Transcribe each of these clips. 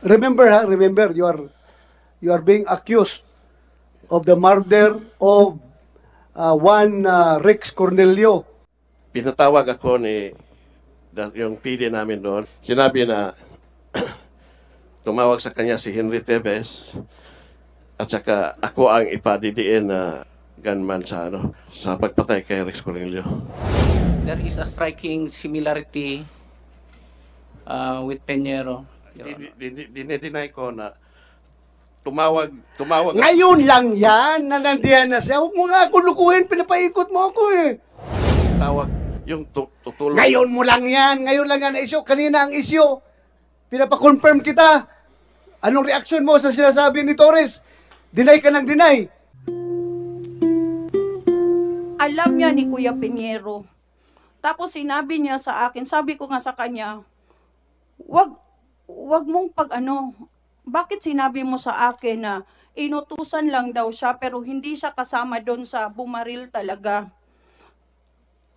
Remember ha, remember you are you are being accused of the murder of uh, one uh, Rex Cornelio. Pinatawag ako ni yung PD namin doon. Sinabi na tumawag sa kanya si Henry Tevez at saka ako ang ipadidiin na gunman sa ano sa pagpatay kay Rex Cornelio. There is a striking similarity uh, with Peñero. Dinedeny ko na tumawag tumawag Ngayon lang yan na nandiyan na siya. Huwag mo nga ako lukuhin, pinapaikot mo ako eh. tawag yung tu- tutulong Ngayon mo lang yan, ngayon lang yan ang isyo. Kanina ang isyo. Pinapakonfirm kita. Anong reaction mo sa sinasabi ni Torres? Deny ka ng deny. alam niya ni Kuya Pinheiro. Tapos sinabi niya sa akin, sabi ko nga sa kanya, wag, wag mong pag ano, bakit sinabi mo sa akin na inutusan lang daw siya pero hindi siya kasama doon sa bumaril talaga.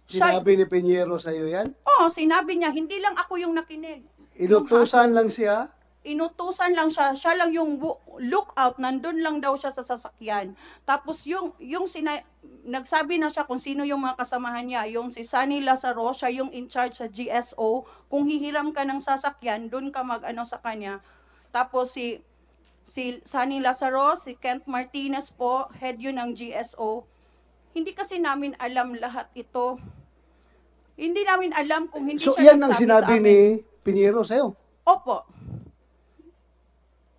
Siya, Sinabi ni Peñero sa iyo yan? oh, sinabi niya, hindi lang ako yung nakinig. Inutusan lang siya? Inutusan lang siya, siya lang yung lookout, nandun lang daw siya sa sasakyan. Tapos yung, yung sina, nagsabi na siya kung sino yung mga kasamahan niya, yung si Sunny Lazaro, siya yung in charge sa GSO, kung hihiram ka ng sasakyan, dun ka mag-ano sa kanya. Tapos si, si Sunny Lazaro, si Kent Martinez po, head yun ng GSO. Hindi kasi namin alam lahat ito. Hindi namin alam kung hindi So siya yan ang sinabi sa amin. ni Peñero sa iyo. Opo.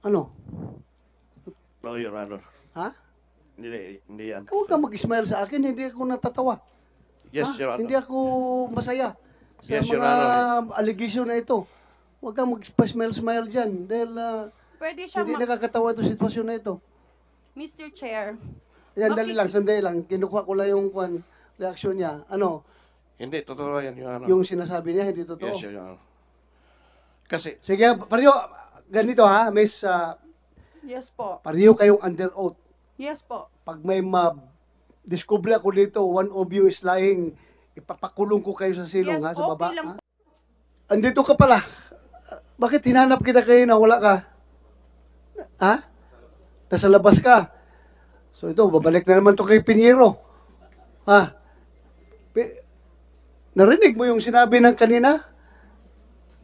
Ano? No, Your Honor. Ha? Hindi, hindi yan. Huwag kang mag-smile sa akin, hindi ako natatawa. Yes, Ha? Your Honor. Hindi ako masaya sa Yes, Your mga Honor. allegation na ito. Huwag kang mag-smile-smile dyan dahil ah, Pwede siya hindi nakakatawa itong sitwasyon na ito. Mr. Chair, Yan, dali lang, sandali lang. Kinukuha ko lang yung kwan, reaction niya. Ano, Hindi, totoo yan, Your Honor. yung sinasabi niya, hindi totoo. Yes, Your Honor. Kasi, Sige, pareho, ganito ha, Miss, ah, yes po. pareho kayong under oath. Yes po. Pag may ma-discover ako dito, one of you is lying, ipapakulong ko kayo sa silong Yes, ha, sa okay baba. lang ha? Andito ka pala. Bakit hinanap kita kayo na wala ka? Ha? Nasa labas ka. So ito, babalik na naman to kay Pinheiro. Ha? Pi- Narinig mo yung sinabi ng kanina?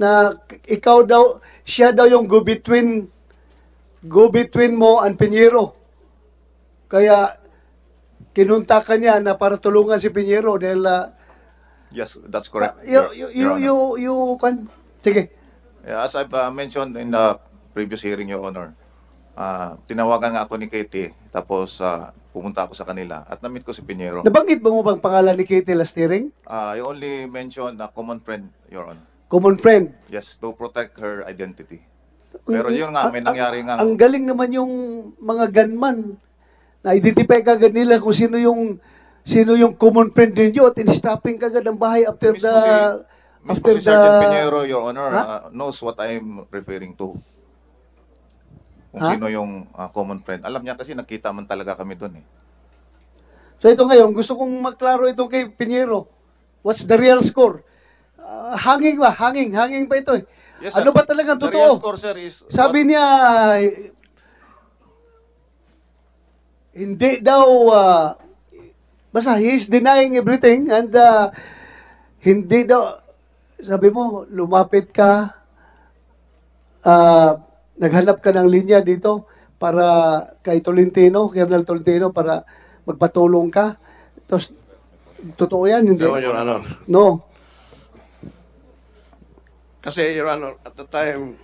Na ikaw daw, siya daw yung go-between go between mo and Pinheiro. Kaya kinunta ka niya na para tulungan si Pinheiro dahil uh, Yes, that's correct. you, Your- you, you, Honor. you, you, kan, sige. Yeah, as I've uh, mentioned in the previous hearing, Your Honor, ah, tinawagan nga ako ni Katie, tapos ah, pumunta ako sa kanila at na-meet ko si Pinheiro. Nabanggit ba mo bang pangalan ni Katie Lastiring? Ah, I only mentioned a common friend, Your Honor. Common friend. Yes, to protect her identity. Pero yun nga, may Ang- nangyari nga. Ang galing naman yung mga gunman. Na-identify kagad nila kung sino yung sino yung common friend ninyo at in-stopping kagad ang bahay after Mismo the si, after si Sergeant the Pinheiro, Your Honor, ah, knows what I'm referring to. Kung sino yung ah, common friend. Alam niya kasi nakita man talaga kami doon eh. So ito ngayon, gusto kong maklaro ito kay Pinheiro. What's the real score? Ah, hanging ba? Hanging. Hanging pa ito eh. Yes, sir. ano ba talagang The real totoo? score, sir, is Sabi niya, hindi daw, ah, basta he's denying everything and ah, hindi daw, sabi mo, lumapit ka, ah, naghanap ka ng linya dito para kay Tolentino, Colonel Tolentino, para magpatulong ka. Tapos, totoo yan, hindi? so, Your Honor. No. Kasi, Your Honor, at the time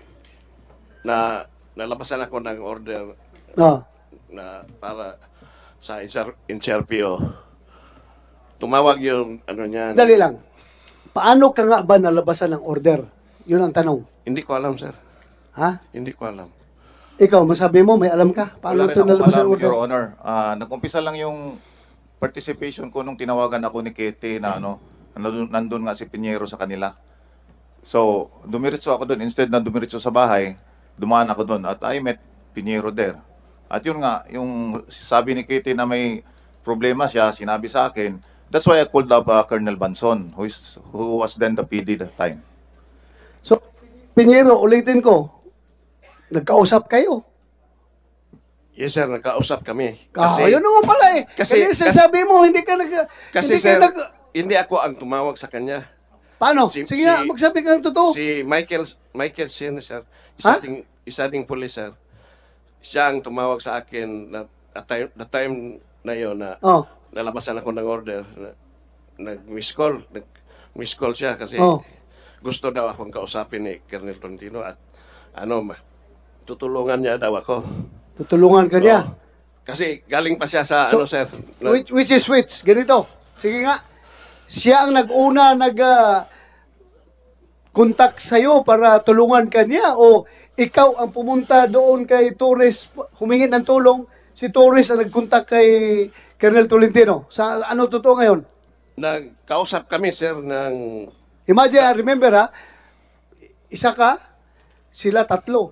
na nalabasan ako ng order No. na para sa Inserpio, tumawag yung ano niya. Dali lang. Paano ka nga ba nalabasan ng order? Yun ang tanong. Hindi ko alam, sir. Ha? Hindi ko alam. Ikaw, masabi mo, may alam ka? Paano Wala rin ito nalabasan alam, ng order? Your Honor. Ah, nag-umpisa lang yung participation ko nung tinawagan ako ni Kete na ano, nandun, nandun nga si Pinheiro sa kanila. So, dumiritso ako doon. Instead na dumiritso sa bahay, dumaan ako doon at I met Pinheiro there. At yun nga, yung sabi ni Kete na may problema siya, sinabi sa akin, that's why I called up ah, Colonel Banson, who, is, who was then the PD that time. So, Pinheiro, ulitin ko. Nagkausap kayo. Yes, sir, nagkausap kami. Kasi, Ah, yun naman pala eh. kasi- Kasi, sasabi mo, hindi ka nag... Kasi hindi sir, ka nag, hindi ako ang tumawag sa kanya. Paano? si- Sige si- magsabi ka ng totoo. Si Michael Michael Sin, sir, isa Ha? ding isa ding pulis, sir. Siya ang tumawag sa akin na at time, the time na yon na oh, nalabasan ako ng order. Na, nag-miss call. Nag-miss call siya kasi Oh. gusto daw akong kausapin ni Colonel Tolentino at ano, tutulungan niya daw ako. tutulungan ka niya. Oo. Kasi galing pa siya sa So, ano, sir. na- Which, which is which? Ganito. Sige nga. Siya ang nag-una nag ah, contact sa'yo para tulungan ka niya o ikaw ang pumunta doon kay Torres humingi ng tulong si Torres ang nag-contact kay Colonel Tolentino. Sa ano totoo ngayon? Nagkausap kami, sir, ng Imagine, ah, remember ha, isa ka, sila tatlo.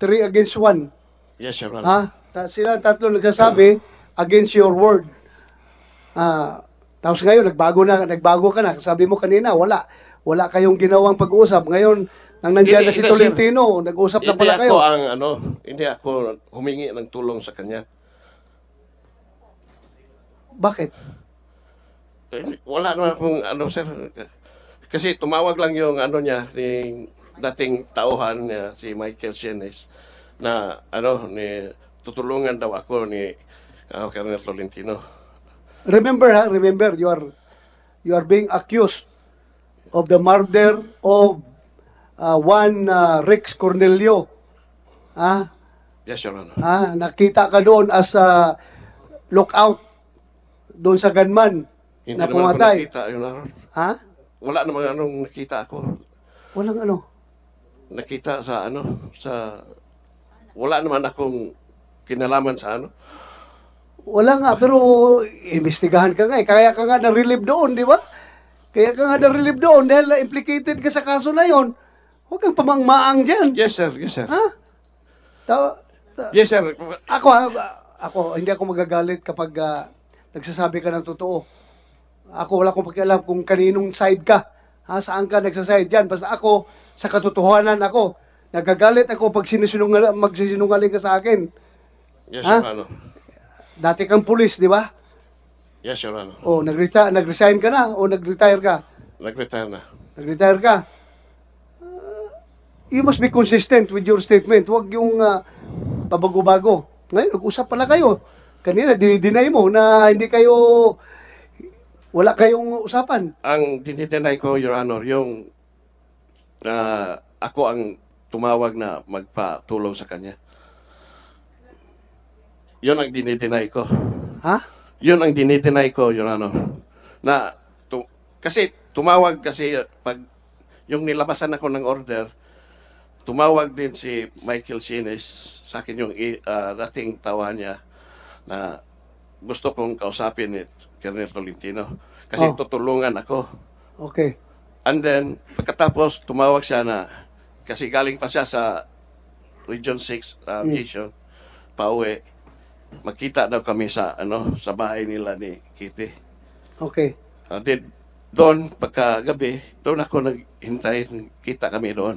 Three against one. Yes, Honor. Ha? Sila tatlo nagsasabi against your word. Ah, tapos ngayon nagbago na nagbago ka na. Sabi mo kanina wala wala kayong ginawang pag-uusap. Ngayon nang nandiyan Hindi, na si hindi. Tolentino, nag-usap na Hindi pala ako kayo. ang ano, hindi ako humingi ng tulong sa kanya. Bakit? Eh, Wala naman akong ano sir. Kasi tumawag lang yung ano niya, ni dating tauhan niya, si Michael Sienes, na ano, ni tutulungan daw ako ni uh, Colonel Tolentino. Remember ha, remember you are you are being accused of the murder of uh, one uh, Rex Cornelio. Ah, Yes, Your Honor. Ah, nakita ka doon as a lookout doon sa gunman Hindi na naman ako pumatay. nakita, Your Honor. Ha? Wala naman anong nakita ako. Walang ano. Nakita sa ano, sa... Wala naman akong kinalaman sa ano. Wala nga, pero investigahan ka nga eh. Kaya ka nga na-relieve doon, di ba? Kaya ka nga na-relieve doon dahil implicated ka sa kaso na yon. Huwag kang pamangmaang dyan. Yes, sir. Yes, sir. Ha? Ta- ta- Yes, sir. ako, ha, ako, hindi ako magagalit kapag ah, nagsasabi ka ng totoo. Ako, wala akong pakialam kung kaninong side ka. Ha? Saan ka nagsaside dyan? Basta ako, sa katotohanan ako. Nagagalit ako pag sinisinungal, magsisinungaling ka sa akin. Yes, Ha? Your Honor. Dati kang pulis, di ba? Yes, Your Honor. O, nag-reti- nag-resign ka na o nag-retire ka? Nag-retire na. Nag-retire ka. Uh, you must be consistent with your statement. Huwag yung ah, pabago-bago. Ngayon, nag-usap pala kayo. Kanina, dinideny mo na hindi kayo, wala kayong usapan. Ang dinideny ko, Your Honor, yung na ako ang tumawag na magpatulong sa kanya. Yun ang dinideny ko. Ha? Yun ang dinideny ko, Your Honor. Na, tu- kasi tumawag kasi pag yung nilabasan ako ng order, tumawag din si Michael Sines sa akin yung ah, dating tawa niya na gusto kong kausapin ni Colonel Tolentino. Kasi Oh. tutulungan ako. Okay. And then, pagkatapos, tumawag siya na, kasi galing pa siya sa Region 6 uh, mission, pauwi, magkita daw kami sa, ano, sa bahay nila ni Kitty. Okay. Uh, then, doon, pagkagabi, doon ako naghintay, kita kami doon.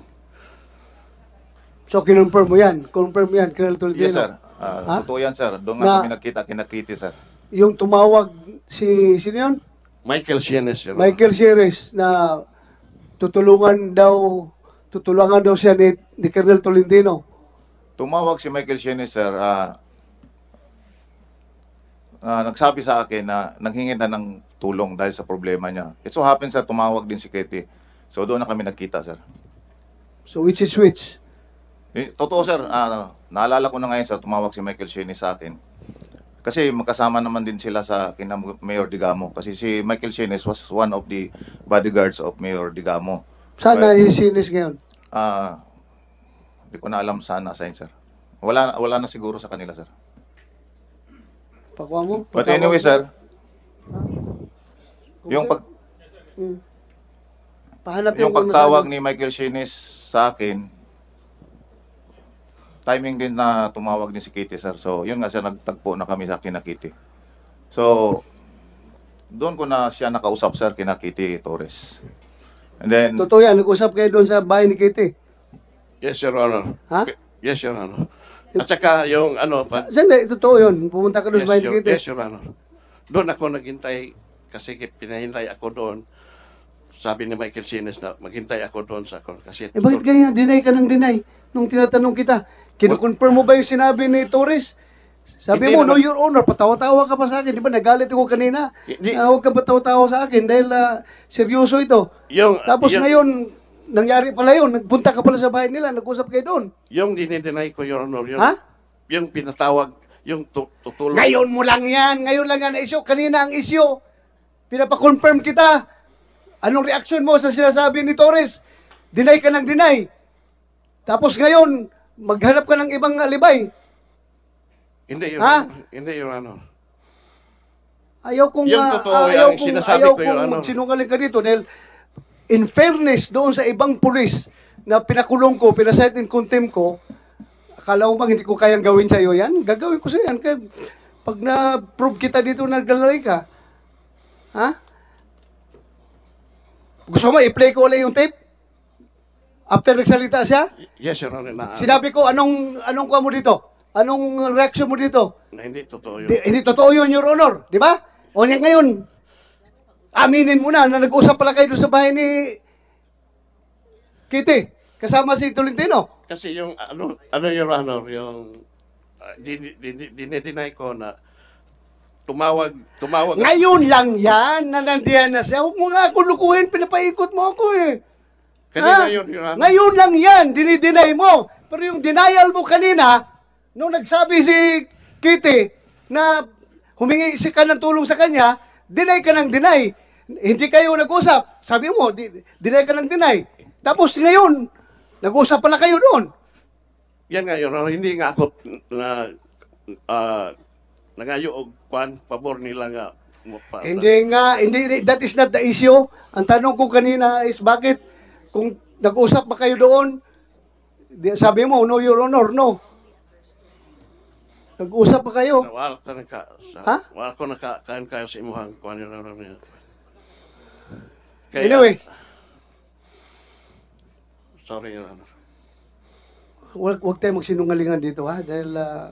So, kinonfirm mo yan. Confirm mo yan, Colonel Tolentino. Yes, sir. Ah, Ha? Totoo yan, sir. Doon Na- nga kami nagkita, kinakiti, sir. Yung tumawag si, sino yun? Michael Sienes, yun. Michael Sieres na tutulungan daw, tutulungan daw siya ni, ni Colonel Tolentino. Tumawag si Michael Sienes, sir. ah, ah, nagsabi sa akin na nanghingi na ng tulong dahil sa problema niya. It so happens, sir, tumawag din si Katie. So doon na kami nagkita, sir. So, which is which? Eh, Totoo, sir. ah, naalala ko na ngayon, sir, tumawag si Michael Sienes sa akin. Kasi magkasama naman din sila sa kina Mayor Digamo. Kasi si Michael Sienes was one of the bodyguards of Mayor Digamo. Saan na Well, yung sinis ngayon? Ah, hindi ko na alam saan na-assign, sir. Wala, wala na siguro sa kanila, sir. Pakuha mo? But anyway, mo? sir, yung pag Pahanap yung kung pagtawag ni Michael Shines sa akin, timing din na tumawag din si Kitty, sir. So, yun nga, sir, nagtagpo na kami sa kina Kitty. So, doon ko na siya nakausap, sir, kina Kitty Torres. And then, Totoo yan, nag-usap kayo doon sa bahay ni Kitty. Yes, Your Honor. Ha? Yes, Your Honor. At saka yung ano, pa, Sandali, totoo yun. Pumunta ka doon yes, sa ni Kitty. yes, Your Honor. Doon ako naghintay kasi pinahintay ako doon. Sabi ni Michael Sines na maghintay ako doon sa kasi Eh bakit ganyan? Deny ka ng deny. Nung tinatanong kita, kinukonfirm mo ba yung sinabi ni Torres? Sabi Hindi mo, no, naman. your honor, patawa-tawa ka pa sa akin. Di ba, nagalit ako kanina. Hindi. Na huwag ka patawa-tawa sa akin dahil ah, seryoso ito. yung Tapos yung, ngayon, nangyari pala yun. Nagpunta ka pala sa bahay nila, nag-usap kayo doon. yung dinideny ko Your Honor, yung, Ha? yung pinatawag, yung tu- tutulong. Ngayon mo lang yan. Ngayon lang yan ang issue. Kanina ang issue. Pinapakonfirm kita. Anong reaction mo sa sinasabi ni Torres? Deny ka ng deny. Tapos ngayon, maghanap ka ng ibang alibay. Hindi, Your Ha? Hindi, Your Honor. Ayaw kong Yung ah, totoo, ah, ayaw yung kong, sinasabi ayaw ko, Your kong Honor. magsinungaling ka dito dahil in fairness doon sa ibang pulis na pinakulong ko, pinasight in contempt ko, akala mo bang hindi ko kayang gawin sa iyo yan? Gagawin ko sa yan. Kaya pag na-prove kita dito na naglalay ka, ha? Gusto mo i-play ko ulit yung tape? After nagsalita siya? Yes, Your Honor. Na, Sinabi ko, anong, anong kuha mo dito? Anong reaction mo dito? na hindi totoo yun. Di, hindi totoo yun, Your Honor. Di ba? O niya ngayon, aminin mo na na nag-usap pala kayo doon sa bahay ni Kitty. Kasama si Tolentino. Kasi yung ano, ano Your Honor, yung uh, din- din- dinideny ko na tumawag, tumawag. Ngayon lang yan na nandiyan na siya. Huwag mo nga ako lukuhin, pinapaikot mo ako eh. Kanina Ha? yun, Your Honor. Ngayon lang yan, dinideny mo. Pero yung denial mo kanina, nung nagsabi si Kitty na humingi si ka ng tulong sa kanya, deny ka ng deny. Hindi kayo nag-usap. Sabi mo, di, deny ka ng deny. Tapos ngayon, nag-usap pala kayo doon. Yan nga, Your Honor, hindi nga ako na uh, nangayo og kwan, pabor nila nga. mo pa- Hindi nga, hindi, that is not the issue. Ang tanong ko kanina is bakit kung nag-usap pa kayo doon, di- sabi mo, no, your honor, no. Nag-usap pa kayo. Wala ka naka, Ha? wala ko nakakain kayo sa imuhang kwan, Your Honor. Anyway, Sorry, Your Honor. wag, wag tayo magsinungalingan dito ha dahil ah,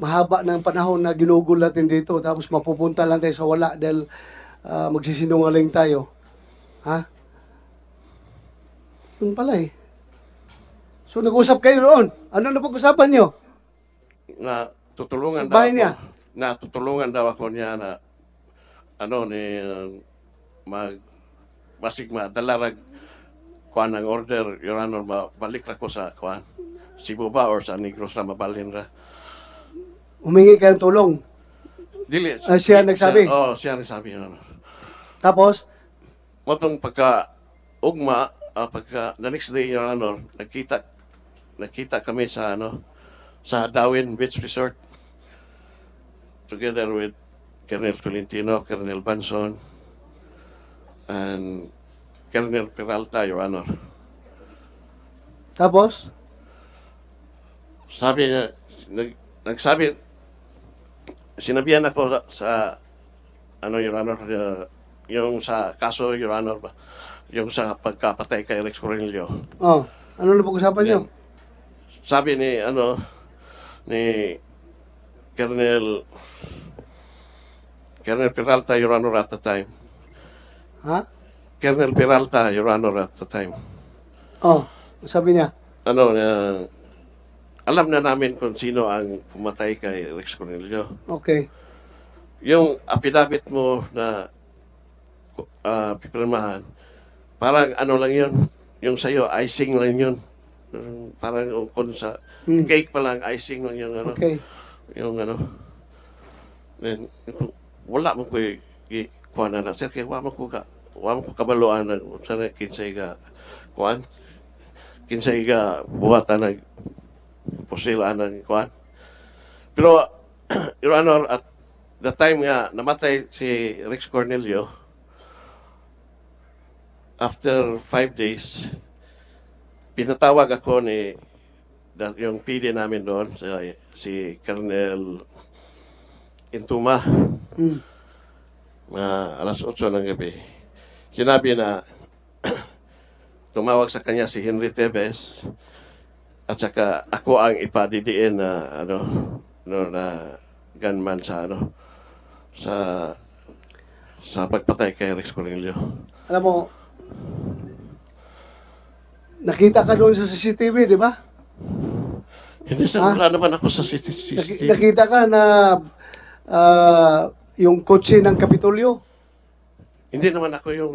mahaba ang panahon na ginugol natin dito tapos mapupunta lang tayo sa wala dahil ah, magsisinungaling tayo. Ha? Yun pala eh. So nag-usap kayo doon. Ano na pag-usapan nyo? na tutulungan Sa daw ako, niya? na tutulungan daw ako niya na ano ni uh, mag basig madalarag kuan ang order your honor ba balik ra ko sa kuan Cebu ba or sa Negros na mabalhin ra Humingi ka ng tulong. dili Ah, siya nagsabi? oh siya nagsabi your honor Tapos, motong pagka ugma ah, pagka the next day your honor nakita nakita kami sa ano sa Darwin Beach Resort together with Colonel Tolentino, Colonel Banson, and Colonel Peralta, Your Honor. tapos, Sabi niya, nag, nagsabi, sinabihan ako sa, sa ano, Your Honor, uh, yung sa kaso, Your Honor, yung sa pagkapatay kay Rex Cornelio. oh, ano na pag-usapan nyo? Sabi ni, ano, ni Colonel, Colonel Peralta, Your Honor, at the time. Ha? Colonel Peralta, Your Honor, at the time. Oh, sabi niya. Ano, uh, alam na namin kung sino ang pumatay kay Rex Cornelio. Okay. Yung affidavit mo na uh, pipirmahan, parang ano lang yun, yung sa'yo, icing lang yun. Parang kung sa Hmm. cake pa lang, icing lang yung ano. Okay. Yung ano. Then, wala mo ko kuan na sir kay wa mo ko ka wa mo ko kabaloan na sa kinsay ga kuan kinsay ga buhatan nag posilaan ng kuan pero your honor at the time nga namatay si Rex Cornelio after five days pinatawag ako ni yung PD namin doon si, si Colonel Intuma Mm. na alas 8 ng gabi. Sinabi na tumawag sa kanya si Henry Tevez at saka ako ang ipadidiin na ano no na gunman sa ano sa sa pagpatay kay Rex Cornelio. Alam mo, nakita ka doon sa CCTV, di ba? Hindi sir, Ah? wala naman ako sa CCTV. Naki- nakita ka na ah, yung kotse ng Kapitolyo. Hindi naman ako yung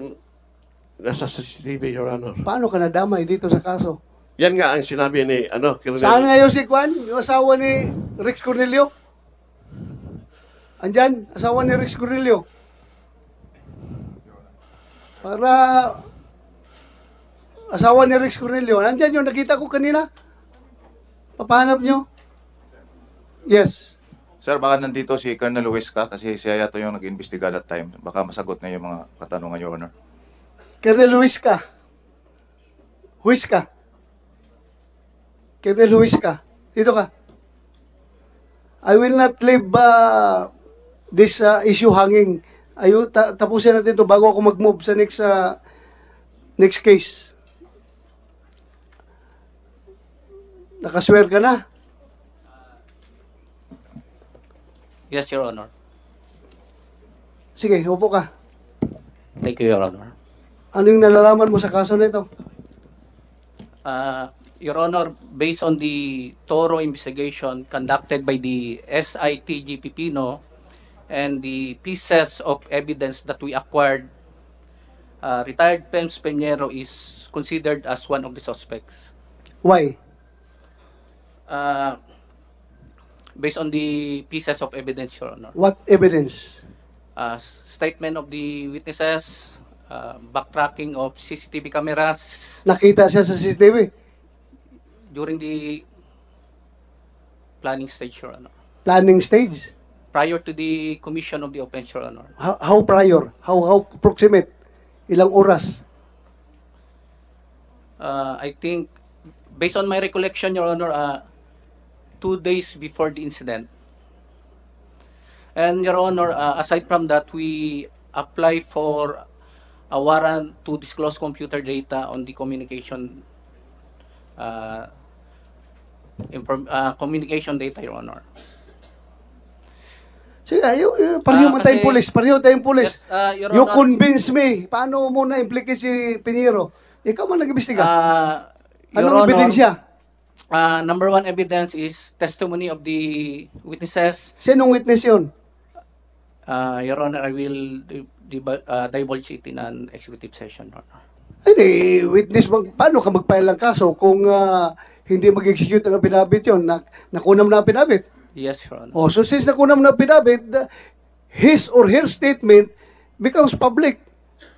nasa CCTV, Your Honor. Paano ka nadamay dito sa kaso? Yan nga ang sinabi ni ano, Colonel- Saan ngayon si Kwan? Yung asawa ni Rex Cornelio? Andyan, asawa ni Rex Cornelio. Para asawa ni Rex Cornelio. Nandyan yung nakita ko kanina. Papahanap nyo? Yes. Sir, baka nandito si Colonel Huesca kasi siya yata yung nag-imbestiga that time. Baka masagot na yung mga katanungan, Your Honor. Colonel Luis ka. Huis ka. Colonel Luis ka. Dito ka. I will not leave uh, this uh, issue hanging. Ayo, ta- tapusin natin to bago ako mag-move sa next uh, next case. Nakaswear ka na. Yes, Your Honor. Sige, upo ka. Thank you, Your Honor. Ano yung nalalaman mo sa kaso nito? Uh, Your Honor, based on the thorough investigation conducted by the SITG Pipino and the pieces of evidence that we acquired, uh, retired Pems Peñero is considered as one of the suspects. Why? Uh, based on the pieces of evidence, Your Honor. What evidence? Uh, statement of the witnesses, uh, backtracking of CCTV cameras Nakita siya sa CCTV. during the planning stage, Your Honor. Planning stage. prior to the commission of the offense, Your Honor. How, how prior? How how proximate? Ilang oras? Uh, I think, based on my recollection, Your Honor, uh, two days before the incident. And Your Honor, uh, aside from that, we apply for a warrant to disclose computer data on the communication uh, inform, uh, communication data, Your Honor. Sige, yung, yung, pareho man tayong pulis, pareho tayong pulis. Yes, uh, Your you Honor. convince me. Paano mo na-implicate si Pinero? Ikaw man nag-imbestiga. Uh, Anong ebidensya? Uh, number one evidence is testimony of the witnesses. Sinong witness yun? Uh, Your Honor, I will uh, divulge it in an executive session, Your Honor. Ay, di, witness, mag, paano ka mag-file ng kaso kung ah, hindi mag-execute ang pinabit yun? Na, nakunam na ang pinabit. Yes, Your Honor. Oh, so since nakunam na ang pinabit, his or her statement becomes public.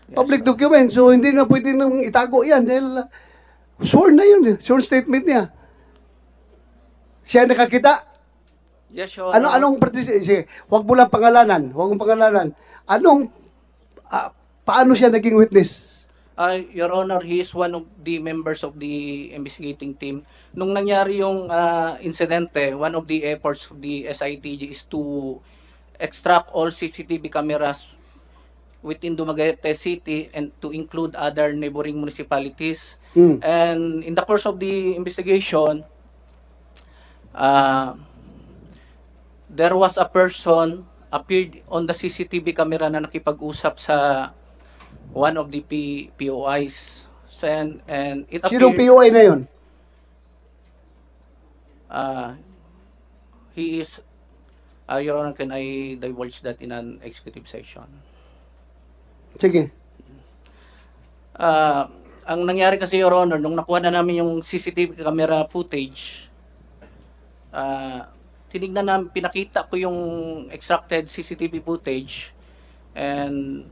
Public document. So, hindi na pwede nang itago yan dahil uh, sworn na yun. Sworn statement niya. Siya nakakita. Yes, Your Ano anong partic- sige, huwag mo lang pangalanan, huwag mong pangalanan. Anong ah, paano siya naging witness? Uh, Your Honor, he is one of the members of the investigating team. Nung nangyari yung uh, insidente, one of the efforts of the SITG is to extract all CCTV cameras within Dumaguete City and to include other neighboring municipalities. Mm. And in the course of the investigation, uh, there was a person appeared on the CCTV camera na nakipag-usap sa one of the P- POIs. So, and, and it Sinong appeared, POI na yun? uh, he is, uh, Your Honor, can I divulge that in an executive session? Sige. Ah, ang nangyari kasi, Your Honor, nung nakuha na namin yung CCTV camera footage, ah, tinignan namin, pinakita ko yung extracted CCTV footage and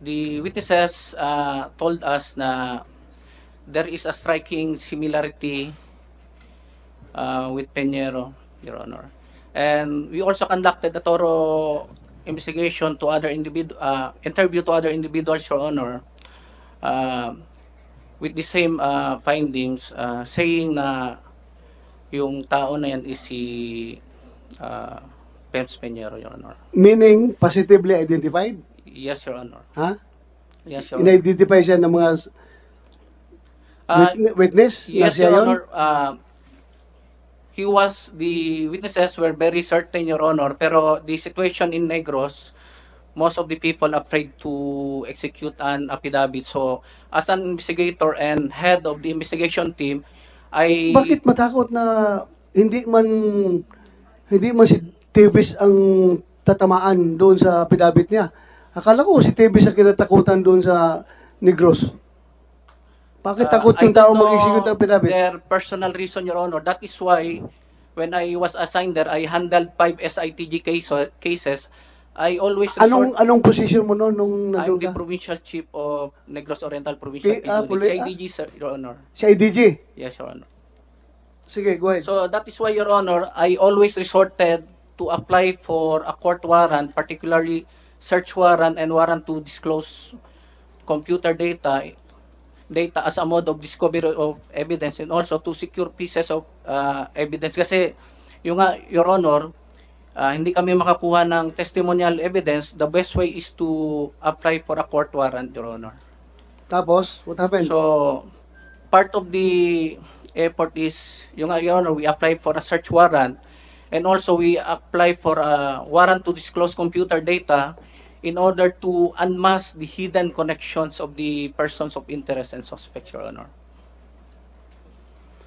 the witnesses ah, told us na there is a striking similarity uh, with Peñero, Your Honor. And we also conducted a thorough investigation to other individu- uh, interview to other individuals, Your Honor, uh, with the same uh, findings, uh, saying na yung tao na yan is si uh, Pems Peñero, Your Honor. Meaning, positively identified? Yes, Your Honor. Ha? Yes, Your Honor. In-identify siya ng mga... Ah, Wit- witness? Yes, Your? Honor. Uh, he was, the witnesses were very certain, Your Honor, pero the situation in Negros, most of the people afraid to execute an affidavit. So, as an investigator and head of the investigation team, I... Bakit matakot na hindi man hindi man si Tevez ang tatamaan doon sa pidabit niya? Akala ko si Tevez ang kinatakutan doon sa Negros. Bakit Uh, takot I yung tao mag-execute ng pidabit? Their personal reason, Your Honor. That is why, when I was assigned there, I handled five SITG case, cases. I always resort... Anong anong position mo noon nung I'm nandun the ka? provincial chief of Negros Oriental Provincial P- ah, PWD. puli- CIDG, sir, Your Honor. Si IDG. Yes, Your Honor. Sige, go ahead. So that is why, Your Honor, I always resorted to apply for a court warrant, particularly search warrant and warrant to disclose computer data data as a mode of discovery of evidence and also to secure pieces of uh, evidence kasi yung nga your honor uh, hindi kami makakuha ng testimonial evidence the best way is to apply for a court warrant your honor Tapos, what happened? So, part of the effort is, yung Your Honor, we apply for a search warrant and also we apply for a warrant to disclose computer data in order to unmask the hidden connections of the persons of interest and suspects, Your Honor.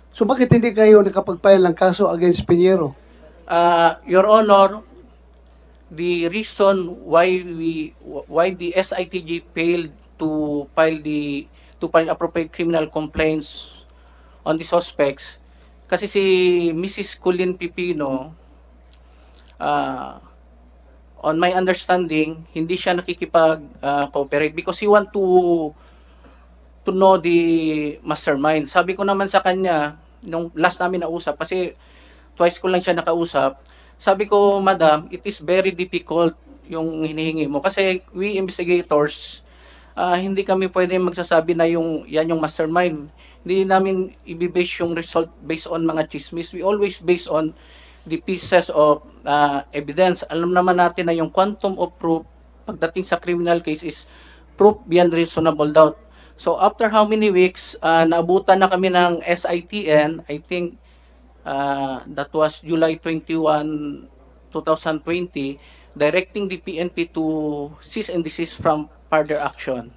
so bakit hindi kayo nakapag-file ng kaso against Pinheiro? Uh, Your Honor, the reason why we why the SITG failed to file the to file appropriate criminal complaints on the suspects kasi si Mrs. Colin Pipino uh, on my understanding hindi siya nakikipag uh, cooperate because he want to to know the mastermind. Sabi ko naman sa kanya nung last namin nausap kasi twice ko lang siya nakausap. Sabi ko, Madam, it is very difficult yung hinihingi mo kasi we investigators ah, hindi kami pwede magsasabi na yung yan yung mastermind. Hindi namin i-base yung result based on mga chismis. We always based on the pieces of ah, evidence. Alam naman natin na yung quantum of proof pagdating sa criminal case is proof beyond reasonable doubt. So after how many weeks, ah, naabutan na kami ng SITN, I think ah, that was July 21, 2020, directing the PNP to cease and desist from further action.